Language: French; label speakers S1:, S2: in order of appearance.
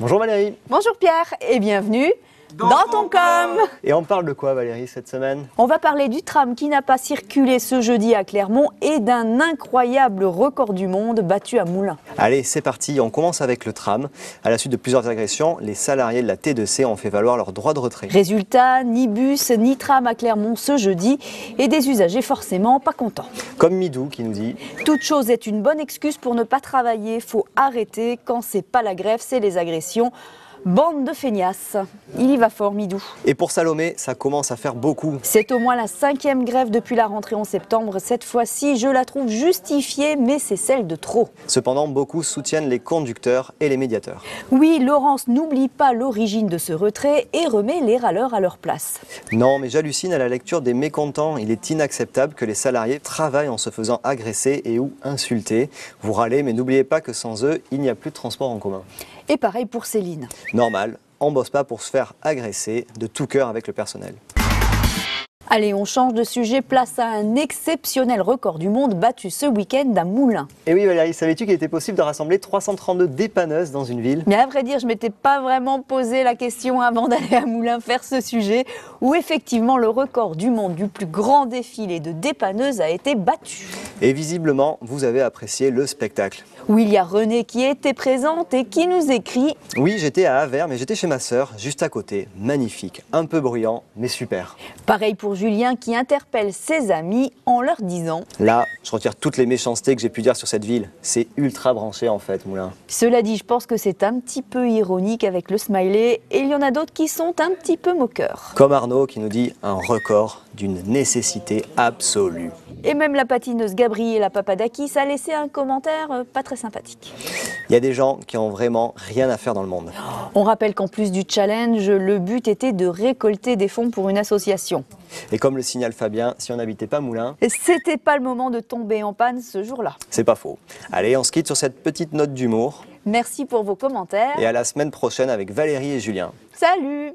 S1: Bonjour Valérie.
S2: Bonjour Pierre et bienvenue dans, ton com.
S1: Et on parle de quoi Valérie cette semaine?
S2: On va parler du tram qui n'a pas circulé ce jeudi à Clermont et d'un incroyable record du monde battu à Moulins.
S1: Allez, c'est parti, on commence avec le tram. À la suite de plusieurs agressions, les salariés de la T2C ont fait valoir leur droit de retrait.
S2: Résultat, ni bus ni tram à Clermont ce jeudi et des usagers forcément pas contents.
S1: Comme Midou qui nous dit
S2: Toute chose est une bonne excuse pour ne pas travailler, faut arrêter quand c'est pas la grève, c'est les agressions. Bande de feignasses. Il y va fort, Midou.
S1: Et pour Salomé, ça commence à faire beaucoup.
S2: C'est au moins la cinquième grève depuis la rentrée en septembre. Cette fois-ci, je la trouve justifiée, mais c'est celle de trop.
S1: Cependant, beaucoup soutiennent les conducteurs et les médiateurs.
S2: Oui, Laurence n'oublie pas l'origine de ce retrait et remet les râleurs à leur place.
S1: Non, mais j'hallucine à la lecture des mécontents. Il est inacceptable que les salariés travaillent en se faisant agresser et ou insulter. Vous râlez, mais n'oubliez pas que sans eux, il n'y a plus de transport en commun.
S2: Et pareil pour Céline.
S1: Normal, on bosse pas pour se faire agresser de tout cœur avec le personnel.
S2: Allez, on change de sujet, place à un exceptionnel record du monde battu ce week-end à Moulins.
S1: Et oui Valérie, savais-tu qu'il était possible de rassembler 332 dépanneuses dans une ville?
S2: Mais à vrai dire, je m'étais pas vraiment posé la question avant d'aller à Moulins faire ce sujet, où effectivement le record du monde du plus grand défilé de dépanneuses a été battu.
S1: Et visiblement, vous avez apprécié le spectacle.
S2: Où il y a René qui était présente et qui nous écrit
S1: Oui, j'étais à Aver, mais j'étais chez ma sœur, juste à côté. Magnifique, un peu bruyant, mais super.
S2: Pareil pour Julien qui interpelle ses amis en leur disant
S1: Là, je retire toutes les méchancetés que j'ai pu dire sur cette ville. C'est ultra branché en fait, Moulin.
S2: Cela dit, je pense que c'est un petit peu ironique avec le smiley et il y en a d'autres qui sont un petit peu moqueurs.
S1: Comme Arnaud qui nous dit un record d'une nécessité absolue.
S2: Et même la patineuse Gabriela Papadakis a laissé un commentaire euh, pas très sympathique.
S1: Il y a des gens qui ont vraiment rien à faire dans le monde.
S2: On rappelle qu'en plus du challenge, le but était de récolter des fonds pour une association.
S1: Et comme le signale Fabien, si on n'habitait pas Moulin,
S2: Et c'était pas le moment de tomber en panne ce jour-là.
S1: c'est pas faux. Allez, on se quitte sur cette petite note d'humour.
S2: Merci pour vos commentaires.
S1: Et à la semaine prochaine avec Valérie et Julien.
S2: Salut.